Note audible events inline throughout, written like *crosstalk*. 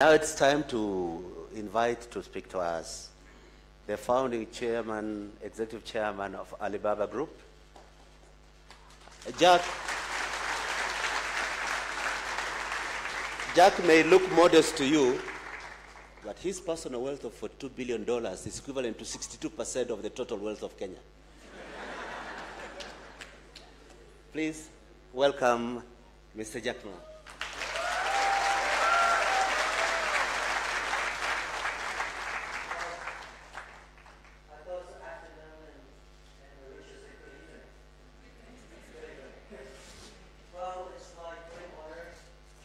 Now it's time to invite to speak to us the founding chairman, executive chairman of Alibaba Group, Jack. Jack may look modest to you, but his personal wealth of $42 billion is equivalent to 62% of the total wealth of Kenya. Please welcome Mr. Jack Ma. Well, it's my great honor,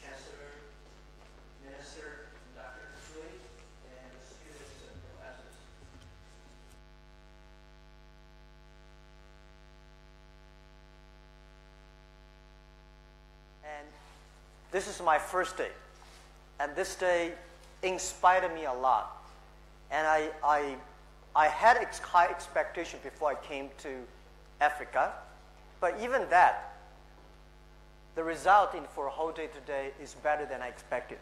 Chancellor, Minister, Dr. Kusui, and the students and professors. And this is my first day. And this day inspired me a lot. And I, I, I had ex- high expectation before I came to Africa. But even that, the result in for a whole day today is better than I expected.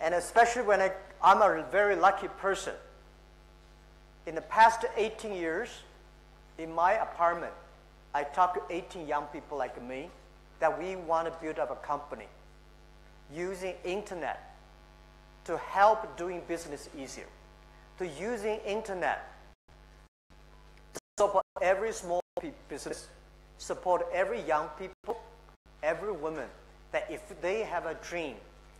And especially when I, I'm a very lucky person. In the past 18 years, in my apartment, I talked to 18 young people like me that we want to build up a company using internet to help doing business easier, to using internet to support every small business, support every young people, every woman, that if they have a dream,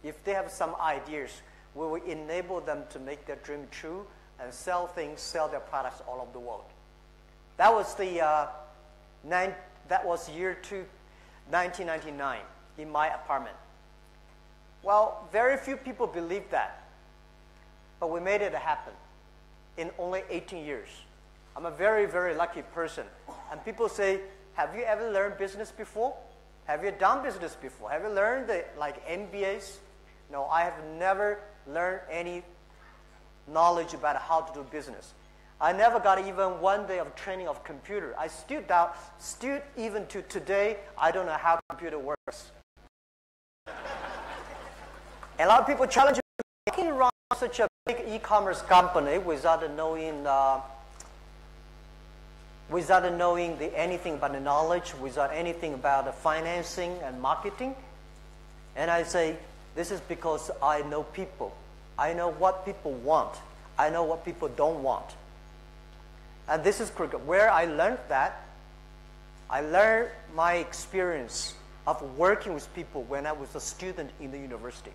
if they have some ideas, we will enable them to make their dream true and sell things, sell their products all over the world. That was the uh, nine, that was year two, 1999 in my apartment. Well, very few people believe that, but we made it happen in only 18 years. I'm a very, very lucky person. And people say, have you ever learned business before? Have you done business before? Have you learned the, like MBAs? No, I have never learned any knowledge about how to do business. I never got even one day of training of computer. I still doubt, still even to today, I don't know how computer works. A lot of people challenge me, how can you run such a big e-commerce company without knowing, uh, without knowing the, anything about the knowledge, without anything about the financing and marketing? And I say, this is because I know people. I know what people want. I know what people don't want. And this is critical. Where I learned that, I learned my experience of working with people when I was a student in the university.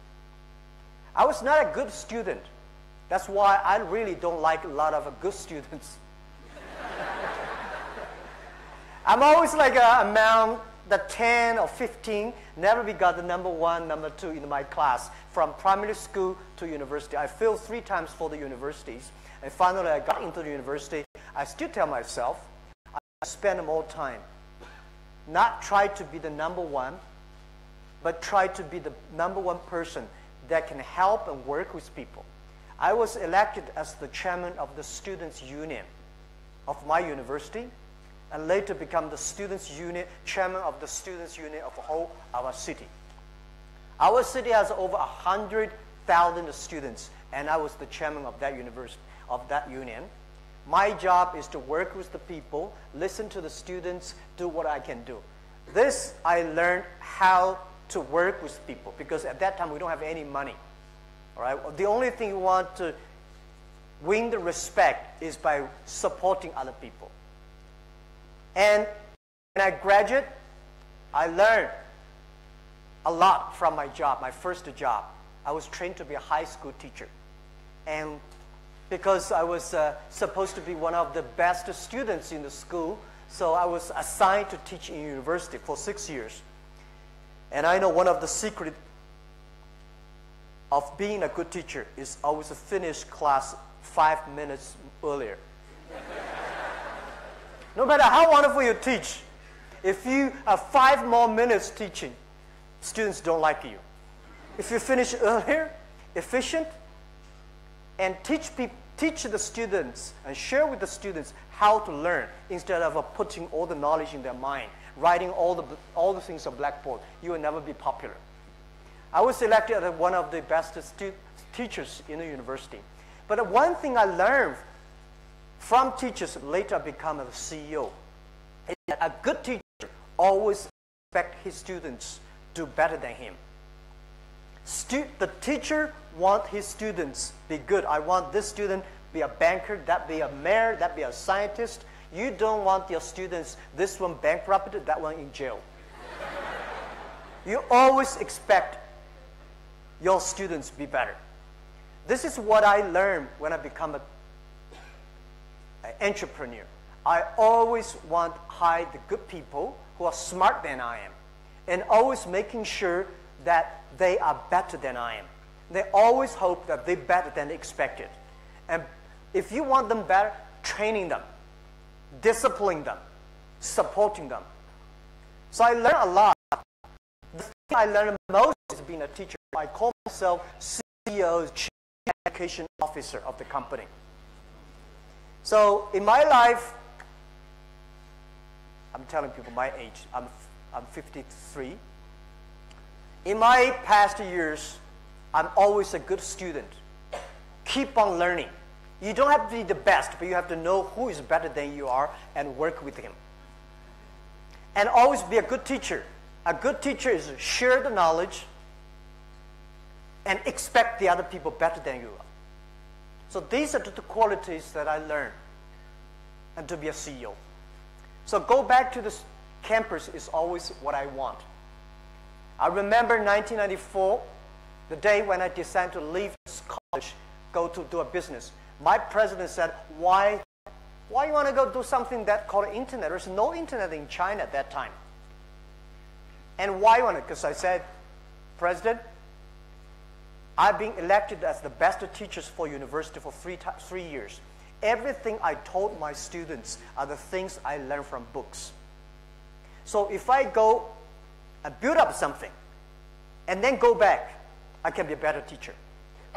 I was not a good student. That's why I really don't like a lot of good students. *laughs* I'm always like a, among the 10 or 15, never be got the number one, number two in my class from primary school to university. I failed three times for the universities. And finally, I got into the university. I still tell myself, I spend more time. Not try to be the number one, but try to be the number one person that can help and work with people. I was elected as the chairman of the Students' Union of my university, and later become the Students' Union, chairman of the Students' Union of whole our city. Our city has over 100,000 students, and I was the chairman of that university, of that union. My job is to work with the people, listen to the students, do what I can do. This I learned how to work with people because at that time we don't have any money. All right? The only thing you want to win the respect is by supporting other people. And when I graduate, I learned a lot from my job, my first job. I was trained to be a high school teacher. And because I was uh, supposed to be one of the best students in the school, so I was assigned to teach in university for six years. And I know one of the secret of being a good teacher is always to finish class five minutes earlier. *laughs* no matter how wonderful you teach, if you have five more minutes teaching, students don't like you. If you finish earlier, efficient, and teach people, teach the students and share with the students how to learn instead of uh, putting all the knowledge in their mind, writing all the all the things on blackboard, you will never be popular. I was selected as one of the best teachers in the university. But one thing I learned from teachers later become a CEO is that a good teacher always expect his students to do better than him. Stu- the teacher want his students be good. I want this student be a banker, that be a mayor, that be a scientist. You don't want your students, this one bankrupted, that one in jail. you always expect your students be better. This is what I learned when I become an entrepreneur. I always want hire the good people who are smart than I am, and always making sure that they are better than I am. They always hope that they're better than expected. And if you want them better, training them, disciplining them, supporting them. So I learned a lot. The thing I learned most is being a teacher. I call myself CEO, Chief Education Officer of the company. So in my life, I'm telling people my age. I'm, I'm 53. In my past years, I'm always a good student. Keep on learning. You don't have to be the best, but you have to know who is better than you are and work with him. And always be a good teacher. A good teacher is share the knowledge and expect the other people better than you are. So these are the qualities that I learned and to be a CEO. So go back to this campus is always what I want. I remember 1994, the day when I decided to leave college, go to do a business. My president said, why, why you want to go do something that called internet? There's no internet in China at that time. And why you want to? Because I said, President, I've been elected as the best teachers for university for three, three years. Everything I told my students are the things I learned from books. So if I go and build up something and then go back, I can be a better teacher.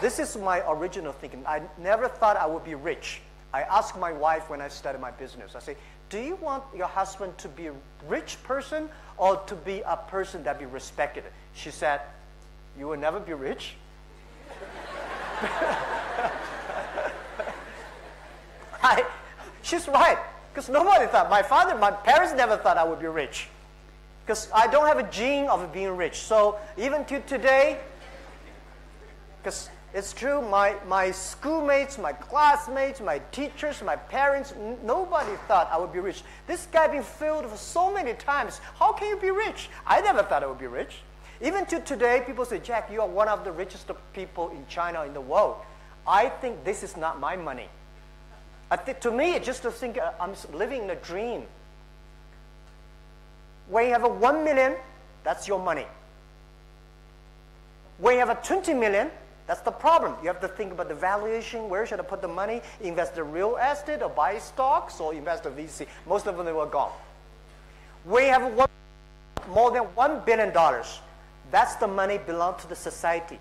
This is my original thinking. I never thought I would be rich. I asked my wife when I started my business, I say, do you want your husband to be a rich person or to be a person that be respected? She said, you will never be rich. *laughs* I, she's right. Because nobody thought, my father, my parents never thought I would be rich. Because I don't have a gene of being rich. So even to today, because it's true, my, my schoolmates, my classmates, my teachers, my parents, nobody thought I would be rich. This guy been failed for so many times. How can you be rich? I never thought I would be rich. Even to today, people say, Jack, you are one of the richest people in China, in the world. I think this is not my money. I think, to me, it's just to think uh, I'm living in a dream. When you have a 1 million, that's your money. When you have a 20 million, that's the problem. You have to think about the valuation. Where should I put the money? Invest in real estate or buy stocks or invest in VC. Most of them they were gone. You have one, more than $1 billion, that's the money belong to the society.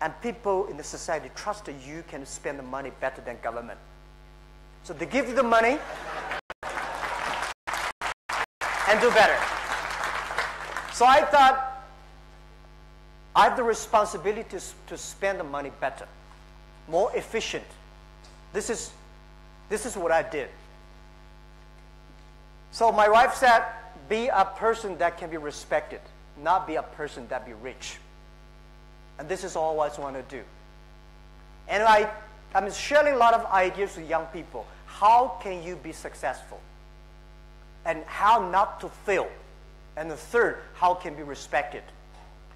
And people in the society trust that you can spend the money better than government. So they give you the money and do better. So I thought I have the responsibility to, to spend the money better, more efficient. This is, this is what I did. So my wife said, be a person that can be respected, not be a person that be rich. And this is all I want to do. And I, I'm sharing a lot of ideas with young people. How can you be successful? And how not to fail. And the third, how can be respected.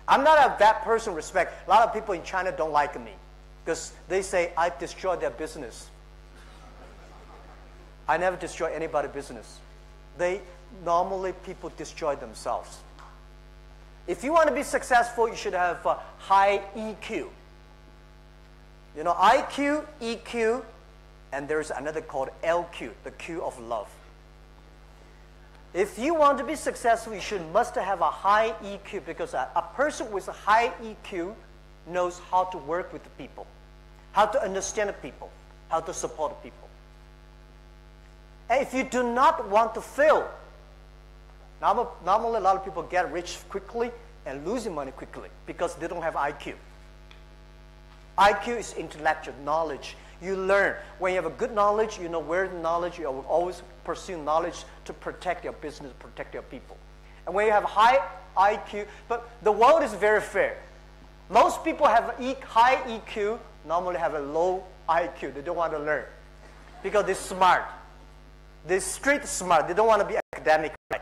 I'm not a that person respect. A lot of people in China don't like me because they say I destroy their business. I never destroy anybody's business. They normally people destroy themselves. If you want to be successful, you should have a high EQ. You know, IQ, EQ, and there's another called LQ, the Q of love. If you want to be successful, you should must have a high EQ because a, a person with a high EQ knows how to work with people, how to understand people, how to support people. And if you do not want to fail, normally a lot of people get rich quickly and losing money quickly because they don't have IQ. IQ is intellectual knowledge. You learn. When you have a good knowledge, you know where the knowledge, you will always pursue knowledge to protect your business, protect your people. And when you have high IQ, but the world is very fair. Most people have e- high EQ, normally have a low IQ. They don't want to learn because they're smart. They're street smart. They don't want to be academic. Right?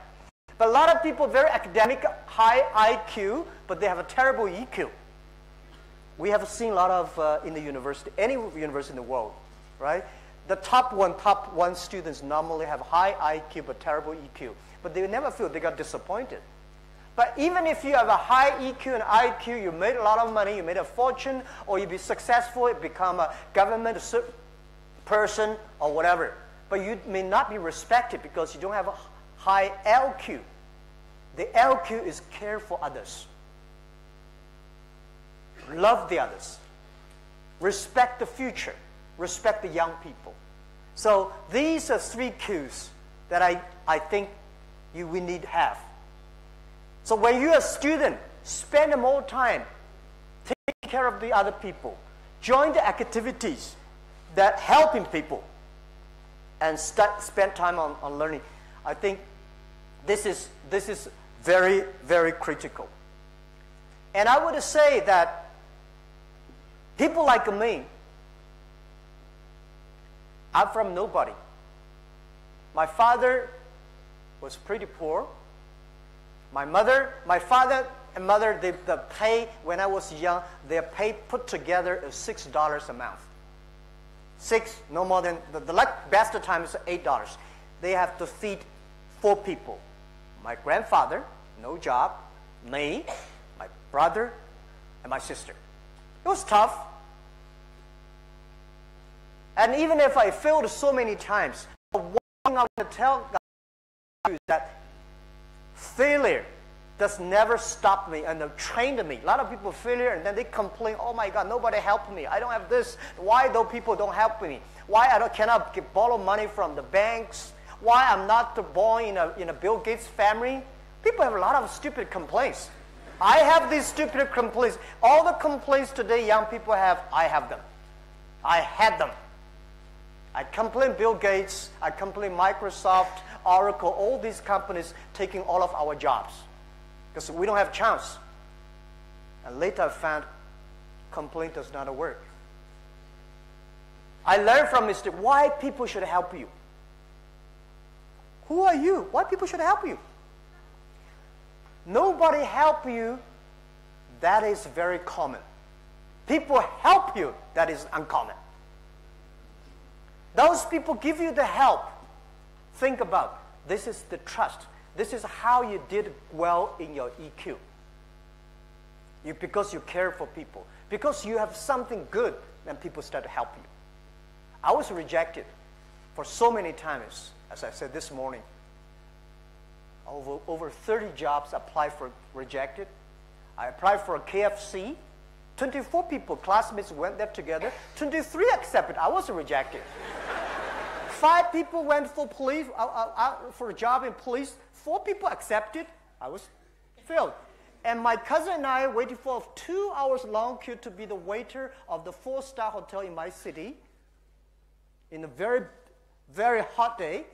But a lot of people very academic, high IQ, but they have a terrible EQ. We have seen a lot of uh, in the university, any university in the world, right? The top one, top one students normally have high IQ but terrible EQ, but they never feel they got disappointed. But even if you have a high EQ and IQ, you made a lot of money, you made a fortune, or you be successful, you become a government person or whatever, but you may not be respected because you don't have a high LQ. The LQ is care for others love the others, respect the future, respect the young people. So these are three cues that I, I think you we need to have. So when you're a student, spend more time taking care of the other people. Join the activities that helping people and start, spend time on, on learning. I think this is, this is very, very critical. And I would say that People like me, I'm from nobody. My father was pretty poor. My mother, my father and mother, they, the pay when I was young, their pay put together is six dollars a month. Six, no more than the, the best of time is eight dollars. They have to feed four people. My grandfather, no job, me, my brother, and my sister. It was tough. And even if I failed so many times, one thing I want to tell God is that failure does never stop me and trained me. A lot of people failure and then they complain, oh my God, nobody helped me. I don't have this. Why do people don't help me? Why I don't, cannot get, borrow money from the banks? Why I'm not born in a, in a Bill Gates family? People have a lot of stupid complaints. I have these stupid complaints. All the complaints today young people have, I have them. I had them. I complain Bill Gates, I complain Microsoft, Oracle, all these companies taking all of our jobs because we don't have chance. And later I found complaint does not work. I learned from Mr. why people should help you. Who are you? Why people should help you? Nobody help you. That is very common. People help you. That is uncommon. Those people give you the help. Think about this is the trust. This is how you did well in your EQ. You, because you care for people. Because you have something good, then people start to help you. I was rejected for so many times, as I said this morning. Over, over 30 jobs applied for rejected. I applied for a KFC. 24 people, classmates went there together. 23 accepted. I was rejected. Five people went for police uh, uh, uh, for a job in police. Four people accepted. I was failed. And my cousin and I waited for a two hours long queue to be the waiter of the four star hotel in my city. In a very, very hot day,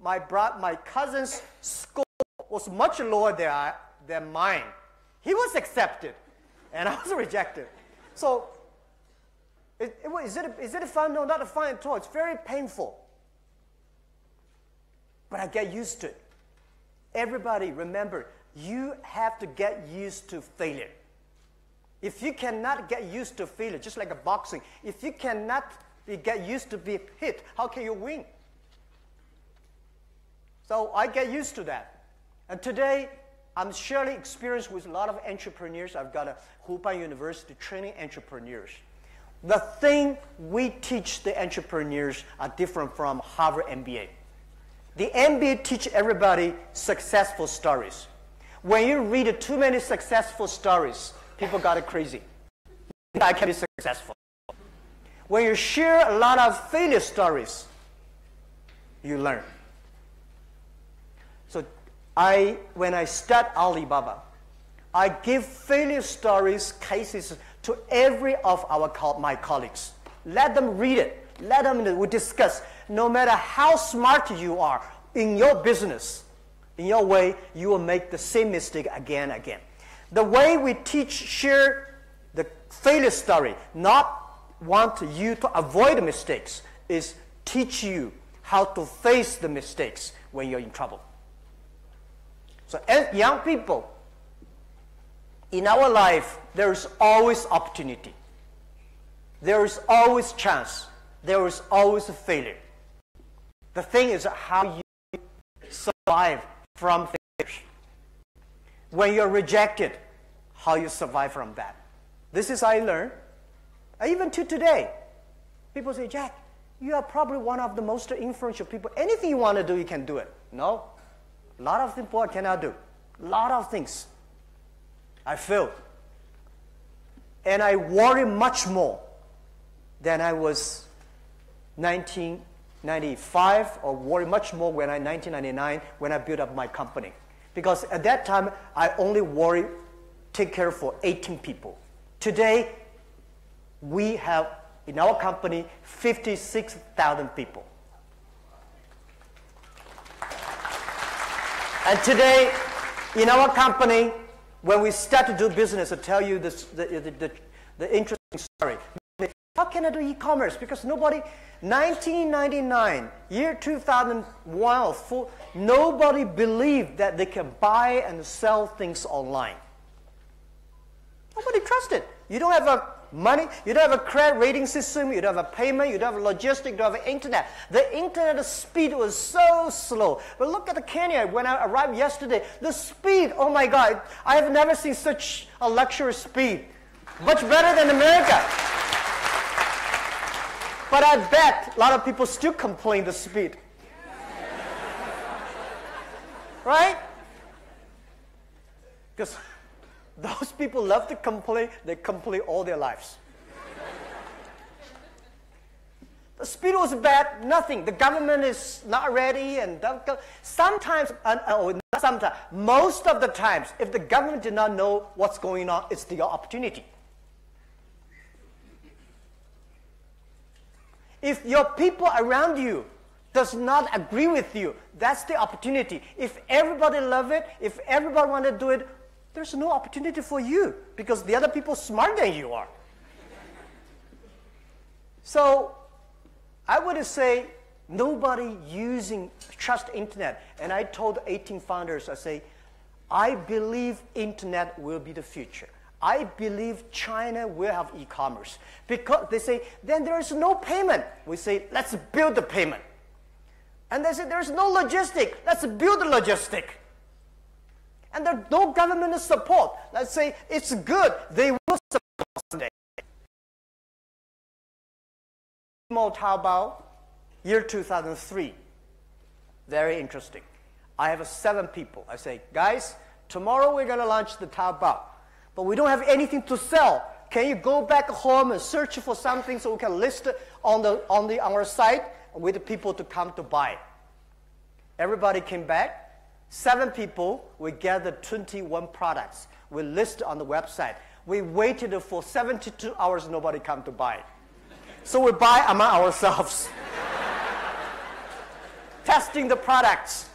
my, bro- my cousin's score was much lower than, I, than mine. He was accepted, and *laughs* I was rejected. So, it, it, is, it, is it fun? No, not fun at all. It's very painful. But I get used to it. Everybody, remember, you have to get used to failure. If you cannot get used to failure, just like a boxing, if you cannot be, get used to be hit, how can you win? So I get used to that. And today, I'm surely experienced with a lot of entrepreneurs. I've got a Hupan University training entrepreneurs. The thing we teach the entrepreneurs are different from Harvard MBA. The MBA teach everybody successful stories. When you read too many successful stories, people got crazy. I can be successful. When you share a lot of failure stories, you learn. I, when I start Alibaba, I give failure stories, cases to every of our co- my colleagues. Let them read it. Let them we discuss. No matter how smart you are in your business, in your way, you will make the same mistake again and again. The way we teach, share the failure story, not want you to avoid mistakes, is teach you how to face the mistakes when you're in trouble. So, as young people, in our life, there is always opportunity. There is always chance. There is always a failure. The thing is how you survive from failure. When you're rejected, how you survive from that. This is I learned. Uh, even to today, people say, Jack, you are probably one of the most influential people. Anything you want to do, you can do it. No. A lot of things I cannot do. A lot of things. I failed. And I worry much more than I was 1995 or worry much more when I 1999 when I built up my company. Because at that time, I only worry, take care for 18 people. Today, we have in our company 56,000 people. And today, in our company, when we start to do business, I tell you this, the, the, the, the interesting story. How can I do e-commerce? Because nobody, 1999, year 2001, full, nobody believed that they can buy and sell things online. Nobody trusted. You don't have a money, you don't have a credit rating system, you don't have a payment, you don't have a logistic, you don't have internet. The internet speed was so slow. But look at the Kenya when I arrived yesterday. The speed, oh my God, I have never seen such a luxury speed. Much better than America. But I bet a lot of people still complain the speed. right? Because those people love to complain, they complain all their lives. the speed was bad, nothing. The government is not ready, and sometimes, uh, oh, not sometimes, most of the times, if the government did not know what's going on, it's the opportunity. If your people around you does not agree with you, that's the opportunity. If everybody love it, if everybody want to do it, there's no opportunity for you because the other people smarter than you are. so I would say nobody using trust internet. And I told 18 founders, I say, I believe internet will be the future. I believe China will have e-commerce. Because they say, then there is no payment. We say, let's build the payment. And they say, there's no logistic. Let's build the logistic and there's no government support. Let's say it's good, they will support someday. Taobao, year 2003. Very interesting. I have seven people. I say, guys, tomorrow we're going to launch the Taobao, but we don't have anything to sell. Can you go back home and search for something so we can list it on, the, on, the, on our site with the people to come to buy? Everybody came back. Seven people, we gathered 21 products. We list on the website. We waited for 72 hours, nobody come to buy. So we buy among ourselves. *laughs* Testing the products.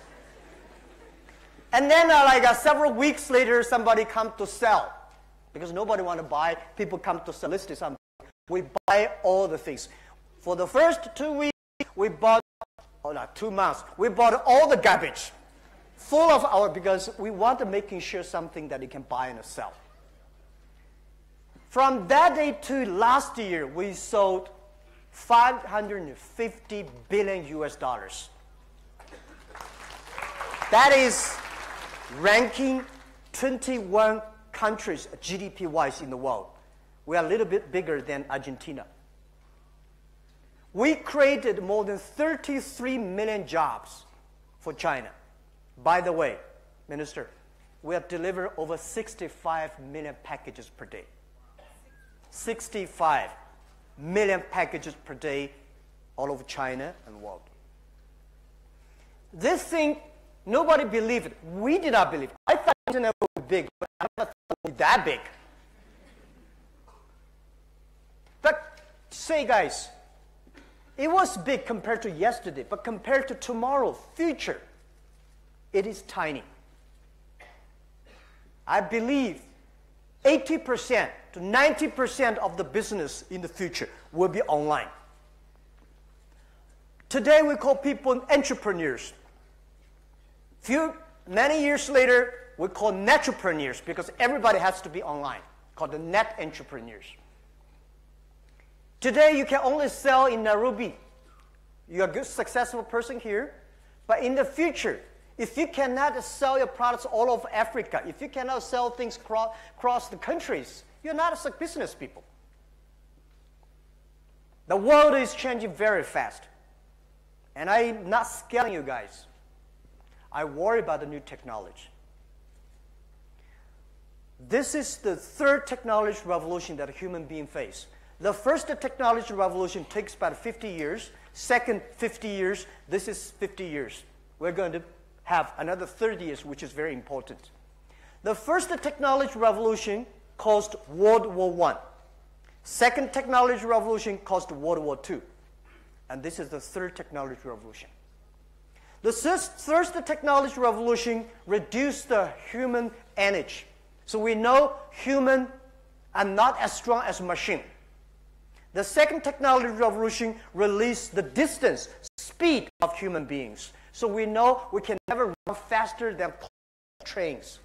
And then uh, like uh, several weeks later, somebody come to sell. Because nobody want to buy, people come to sell, something. *laughs* We buy all the things. For the first two weeks, we bought, oh no, two months, we bought all the garbage full of our, because we want to making sure something that you can buy and sell. From that day to last year, we sold 550 billion US dollars. That is ranking 21 countries GDP wise in the world. We are a little bit bigger than Argentina. We created more than 33 million jobs for China. By the way, Minister, we have delivered over 65 million packages per day. 65 million packages per day all over China and world. This thing, nobody believed it. We did not believe it. I thought internet would be big, but I never thought it be that big. But say, guys, it was big compared to yesterday, but compared to tomorrow, future, it is tiny. I believe 80% to 90% of the business in the future will be online. Today we call people entrepreneurs. Few many years later, we call netrepreneurs because everybody has to be online, called the net entrepreneurs. Today you can only sell in Nairobi. You're a good successful person here, but in the future, if you cannot sell your products all over Africa, if you cannot sell things across, the countries, you're not a business people. The world is changing very fast. And I'm not scaring you guys. I worry about the new technology. This is the third technology revolution that a human being face. The first technology revolution takes about 50 years. Second, 50 years. This is 50 years. We're going to have another 30 years, which is very important. The first technology revolution caused World War I. Second technology revolution caused World War II. And this is the third technology revolution. The third technology revolution reduced the human energy. So we know human are not as strong as machine. The second technology revolution released the distance, speed of human beings. So we know we can never run faster than trains.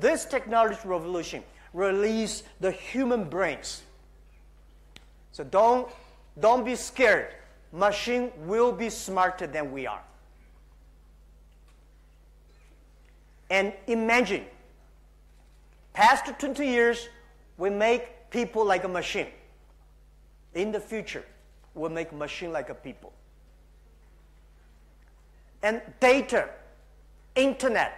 This technology revolution released the human brains. So don't, don't be scared. Machine will be smarter than we are. And imagine, past 20 years, we make people like a machine. In the future, we'll make machine like a people. And data, internet,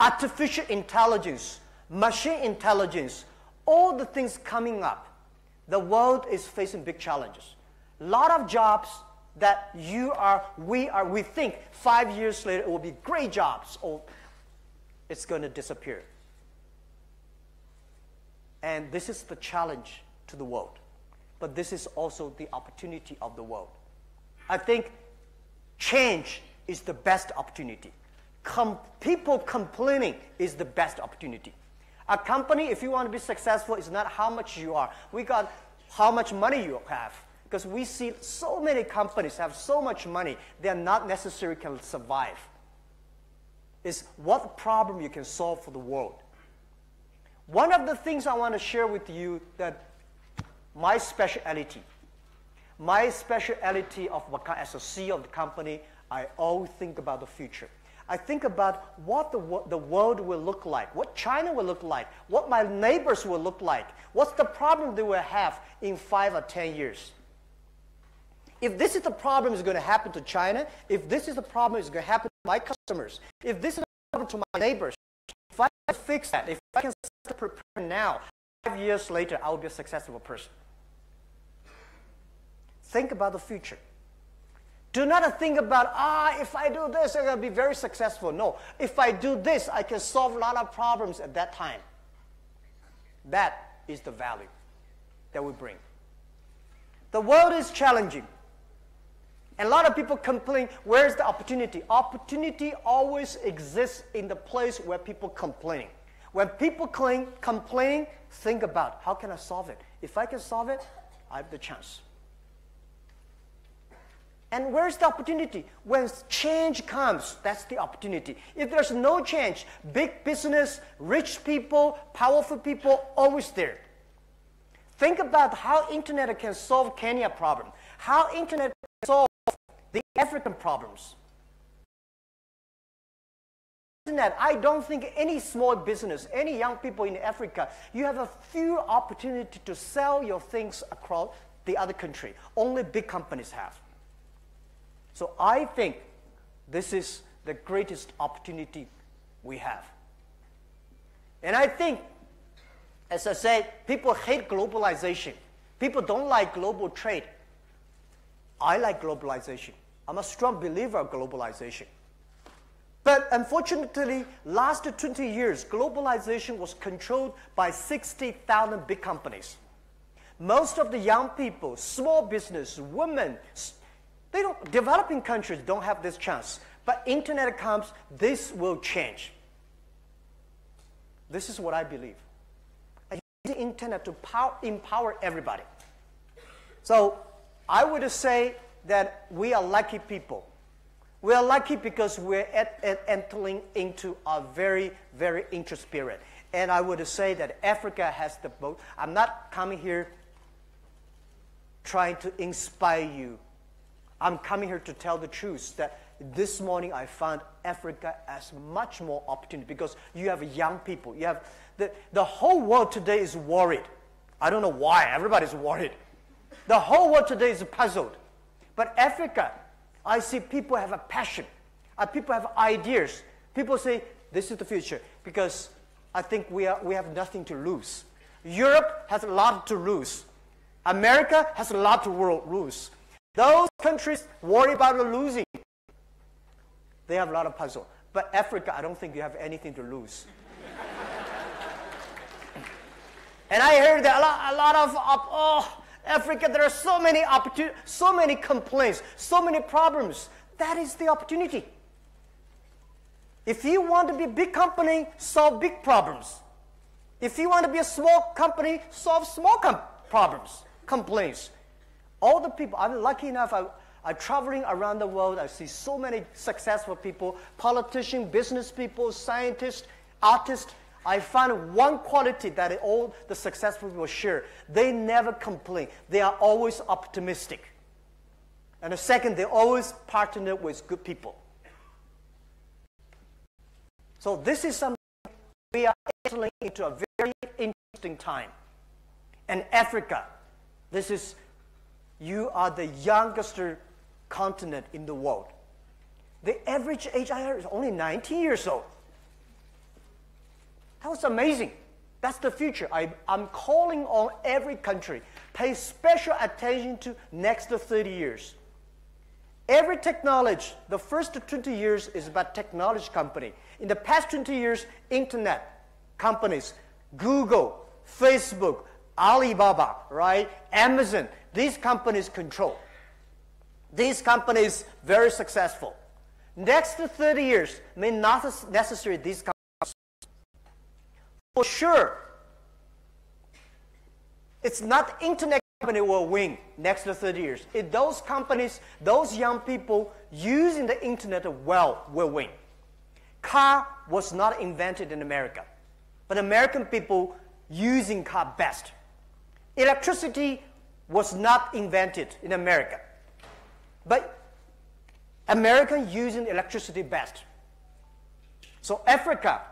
artificial intelligence, machine intelligence, all the things coming up, the world is facing big challenges. A lot of jobs that you are, we are, we think five years later it will be great jobs, or it's going to disappear. And this is the challenge to the world. But this is also the opportunity of the world. I think change is the best opportunity. Com- people complaining is the best opportunity. A company, if you want to be successful, is not how much you are. We got how much money you have. Because we see so many companies have so much money, they are not necessarily can survive. It's what problem you can solve for the world. One of the things I want to share with you that my specialty, my specialty of as a CEO of the company, I always think about the future. I think about what the, the world will look like, what China will look like, what my neighbors will look like, what's the problem they will have in five or ten years. If this is the problem is going to happen to China, if this is the problem is going to happen to my customers, if this is the problem to my neighbors, if I can fix that, if I can prepare now, five years later, I will be a successful person. Think about the future. Do not think about, ah, if I do this, I'm going to be very successful. No, if I do this, I can solve a lot of problems at that time. That is the value that we bring. The world is challenging. And a lot of people complain, where's the opportunity? Opportunity always exists in the place where people complain. When people complain, complain, think about how can I solve it? If I can solve it, I have the chance. And where's the opportunity? When change comes, that's the opportunity. If there's no change, big business, rich people, powerful people, always there. Think about how internet can solve Kenya problem, how internet can solve the African problems. Internet, I don't think any small business, any young people in Africa, you have a few opportunity to sell your things across the other country. Only big companies have. So I think this is the greatest opportunity we have. And I think, as I said, people hate globalization. People don't like global trade. I like globalization. I'm a strong believer of globalization. But unfortunately, last 20 years, globalization was controlled by 60,000 big companies. Most of the young people, small business, women, they don't, developing countries don't have this chance. But internet comes, this will change. This is what I believe. I use the internet to power, empower everybody. So I would say that we are lucky people. We are lucky because we're at, at entering into a very, very interesting period. And I would say that Africa has the boat. I'm not coming here trying to inspire you. I'm coming here to tell the truth that this morning I found Africa as much more opportunity because you have young people. You have the, the whole world today is worried. I don't know why. Everybody's worried. The whole world today is puzzled. But Africa, I see people have a passion. Uh, people have ideas. People say, this is the future because I think we, are, we have nothing to lose. Europe has a lot to lose. America has a lot to lose. Those countries worry about losing. They have a lot of puzzle. But Africa, I don't think you have anything to lose. *laughs* and I heard that a lot, a lot of, oh, Africa, there are so many opportunities, so many complaints, so many problems. That is the opportunity. If you want to be a big company, solve big problems. If you want to be a small company, solve small com- problems, complaints. All the people, I'm lucky enough, I, I'm traveling around the world. I see so many successful people, politicians, business people, scientists, artists. I find one quality that all the successful people share. They never complain. They are always optimistic. And the second, they always partner with good people. So this is something we are entering into a very interesting time. And Africa, this is, you are the youngest continent in the world. The average age I heard is only 19 years old. That was amazing. That's the future. I, am calling on every country, pay special attention to next 30 years. Every technology, the first 20 years is about technology company. In the past 20 years, internet companies, Google, Facebook, Alibaba, right, Amazon, these companies control. These companies very successful. Next 30 years may not necessary these companies. For sure, it's not internet company will win next 30 years. If those companies, those young people using the internet well will win. Car was not invented in America, but American people using car best. Electricity was not invented in America. But Americans using electricity best. So Africa,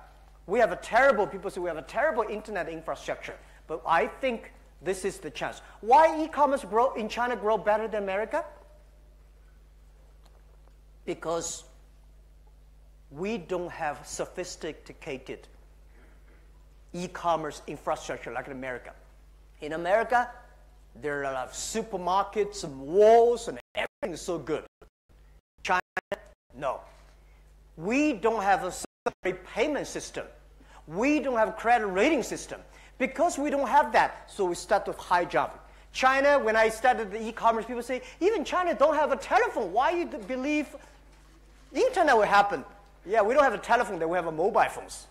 we have a terrible, people say we have a terrible internet infrastructure. But I think this is the chance. Why e-commerce grow in China grow better than America? Because we don't have sophisticated e-commerce infrastructure like in America. In America, there are a lot of supermarkets and malls and everything is so good. China, no. We don't have a payment system. We don't have a credit rating system. Because we don't have that, so we start with high. China, when I started the e-commerce, people say, even China don't have a telephone. Why you believe internet will happen? Yeah, we don't have a telephone, then we have a mobile phones.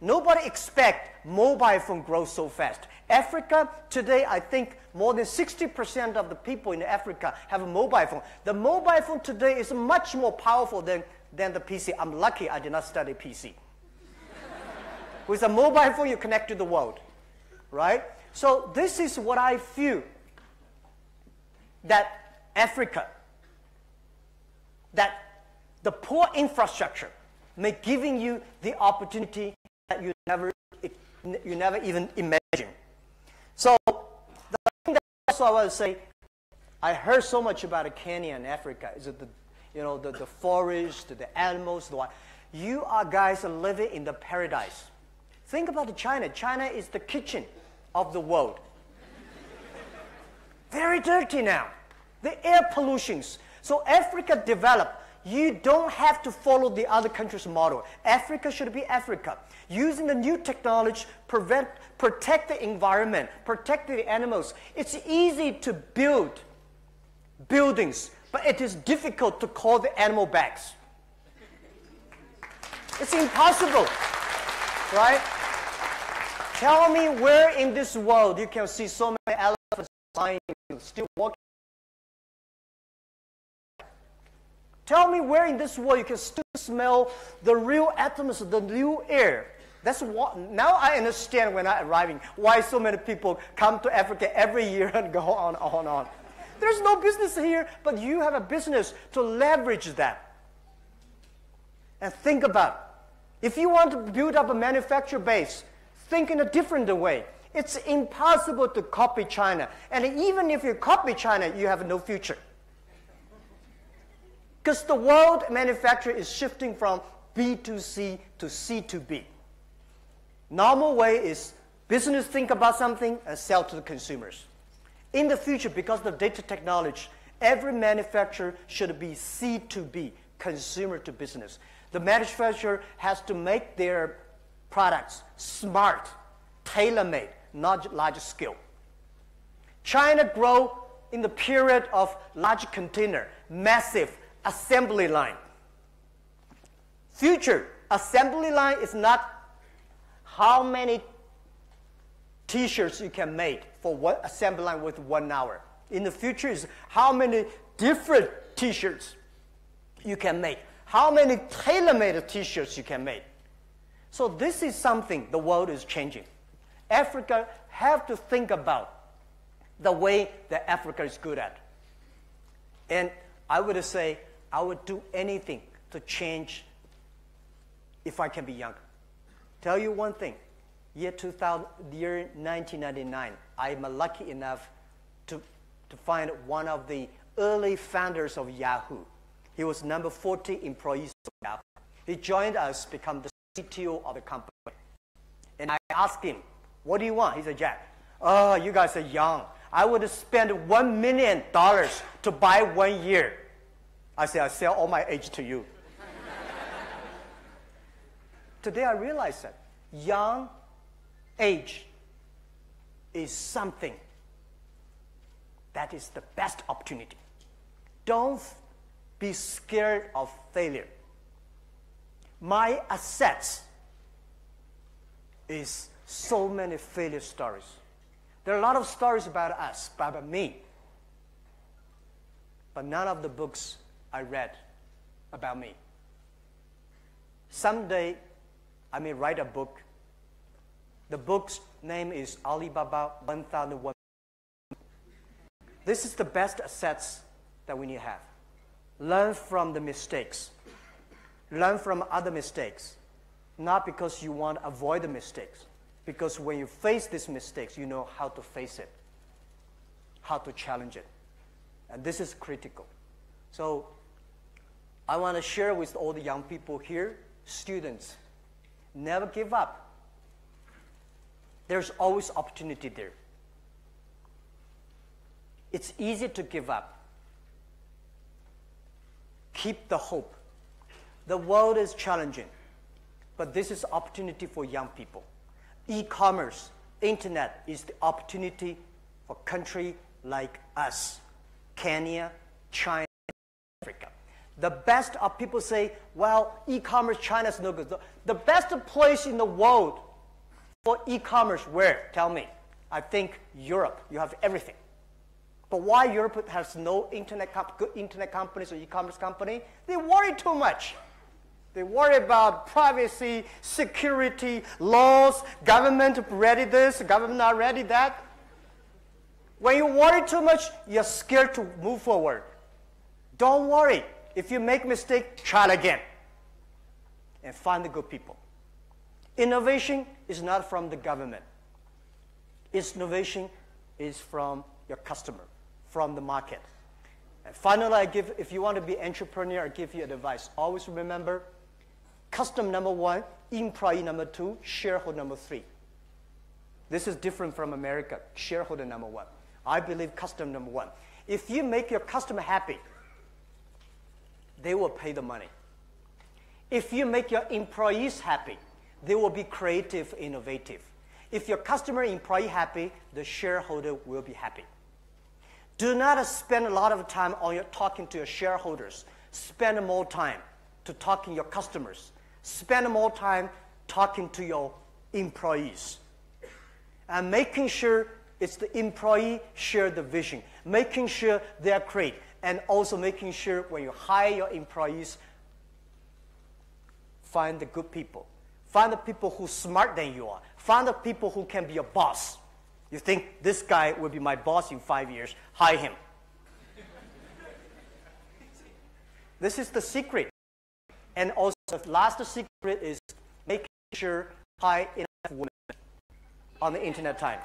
Nobody expect mobile phone growth so fast. Africa today, I think more than 60% of the people in Africa have a mobile phone. The mobile phone today is much more powerful than, than the PC. I'm lucky I did not study PC. *laughs* With a mobile phone, you connect to the world, right? So this is what I feel that Africa, that the poor infrastructure may giving you the opportunity never, you never even imagine. So the thing that also I want to say, I heard so much about Kenya and Africa. Is it the, you know, the, the forest, the animals, the what? You are guys living in the paradise. Think about China. China is the kitchen of the world. Very dirty now. The air pollutions. So Africa developed. You don't have to follow the other country's model. Africa should be Africa. Using the new technology, prevent, protect the environment, protect the animals. It's easy to build buildings, but it is difficult to call the animal bags. It's impossible, right? Tell me where in this world you can see so many elephants flying, still walking. Tell me where in this world you can still smell the real atmosphere, the new air. That's what, now I understand when I'm arriving why so many people come to Africa every year and go on, on, on. There's no business here, but you have a business to leverage that. And think about it. if you want to build up a manufacturer base, think in a different way. It's impossible to copy China. And even if you copy China, you have no future. Because the world manufacturer is shifting from B2C to C2B. Normal way is business think about something and sell to the consumers. In the future, because of data technology, every manufacturer should be C2B, consumer to business. The manufacturer has to make their products smart, tailor-made, not large scale. China grow in the period of large container, massive assembly line. Future assembly line is not how many t-shirts you can make for one assembly line with one hour. In the future is how many different t-shirts you can make how many tailor-made t-shirts you can make. So this is something the world is changing. Africa have to think about the way that Africa is good at. And I would say I would do anything to change if I can be younger. Tell you one thing. Year 2000, year 1999, I'm lucky enough to, to find one of the early founders of Yahoo. He was number 40 employees of Yahoo. He joined us, become the CTO of the company. And I asked him, what do you want? He said, Jack, oh, you guys are young. I would spend $1 million to buy one year. I said, I sell all my age to you. Today I realize that young age is something that is the best opportunity. Don't be scared of failure. My assets is so many failure stories. There are a lot of stories about us, about me, but none of the books I read about me. Someday, I may write a book. The book's name is Alibaba 1001. This is the best assets that we need to have. Learn from the mistakes. Learn from other mistakes. Not because you want to avoid the mistakes, because when you face these mistakes, you know how to face it, how to challenge it. And this is critical. So I want to share with all the young people here, students, never give up. There's always opportunity there. It's easy to give up keep the hope. The world is challenging, but this is opportunity for young people. E-commerce, internet is the opportunity for country like us, Kenya, China. The best of people say, well, e-commerce, China's no good. The, the best place in the world for e-commerce, where? Tell me. I think Europe. You have everything. But why Europe has no internet good internet companies or e-commerce company? They worry too much. They worry about privacy, security, laws, government ready this, government not ready that. When you worry too much, you're scared to move forward. Don't worry. If you make mistake, try again. And find the good people. Innovation is not from the government. Its innovation is from your customer from the market. And finally, I give, if you want to be entrepreneur, I give you advice. Always remember, custom number one, employee number two, shareholder number three. This is different from America, shareholder number one. I believe custom number one. If you make your customer happy, they will pay the money. If you make your employees happy, they will be creative, innovative. If your customer employee happy, the shareholder will be happy. Do not spend a lot of time on your talking to your shareholders. Spend more time to talking to your customers. Spend more time talking to your employees. And making sure it's the employee share the vision, making sure they're great, and also making sure when you hire your employees, find the good people. Find the people who are smart than you are. Find the people who can be your boss. You think this guy will be my boss in five years, hire him. *laughs* this is the secret. And also the last secret is making sure hire enough women on the internet time.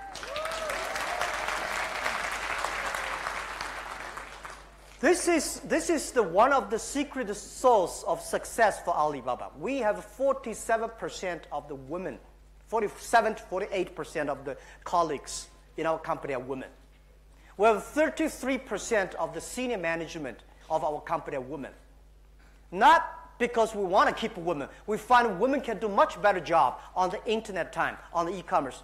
This is, this is the, one of the secret source of success for Alibaba. We have 47% of the women, 47 to 48% of the colleagues in our company are women. We have 33% of the senior management of our company are women. Not because we want to keep women. We find women can do much better job on the internet time, on the e-commerce.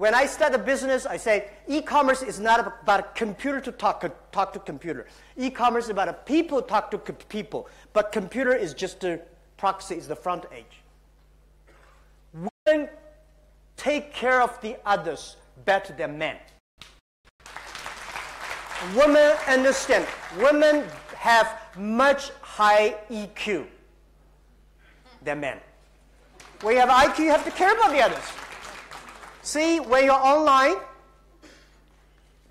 When I start a business, I say e-commerce is not about a computer to talk, talk to computer. E-commerce is about a people talk to people, but computer is just the proxy, is the front edge. Women take care of the others better than men. Women understand. Women have much high EQ than men. When you have IQ, you have to care about the others. See, when you're online,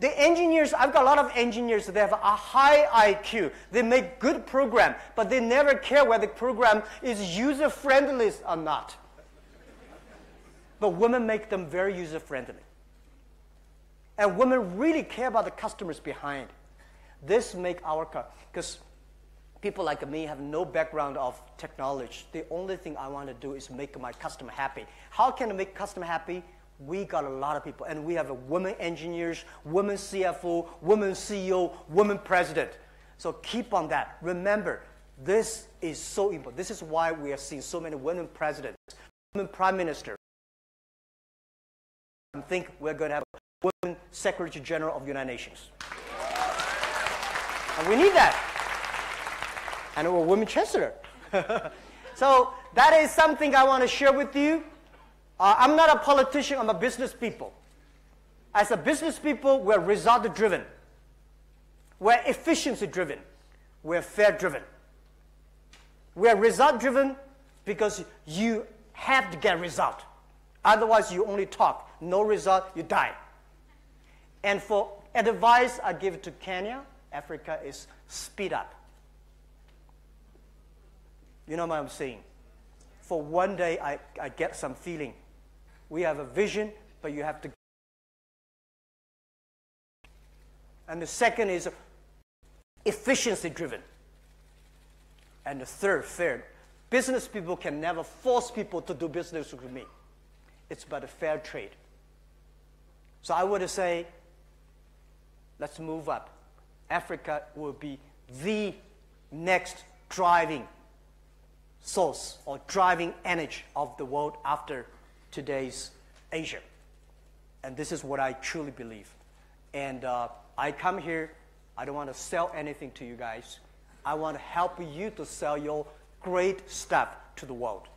the engineers, I've got a lot of engineers, they have a high IQ. They make good program, but they never care whether the program is user-friendly or not. But women make them very user-friendly. And women really care about the customers behind. This make our, car, because people like me have no background of technology. The only thing I want to do is make my customer happy. How can I make customer happy? We got a lot of people, and we have a women engineers, women CFO, women CEO, women president. So keep on that. Remember, this is so important. This is why we are seeing so many women presidents, women prime minister. I think we're going to have a women secretary general of the United Nations. and we need that. And a women chancellor. *laughs* so that is something I want to share with you. Uh, I'm not a politician, I'm a business people. As a business people, we're result driven. We're efficiency driven. We're fair driven. We're result driven because you have to get result. Otherwise, you only talk. No result, you die. And for advice I give to Kenya, Africa, is speed up. You know what I'm saying? For one day, I, I get some feeling we have a vision, but you have to. And the second is efficiency driven. And the third, third, business people can never force people to do business with me. It's about a fair trade. So I would say, let's move up. Africa will be the next driving source or driving energy of the world after today's Asia. And this is what I truly believe. And uh, I come here, I don't want to sell anything to you guys. I want to help you to sell your great stuff to the world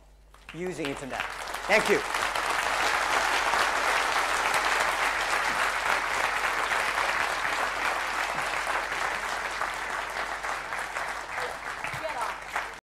using internet. Thank you.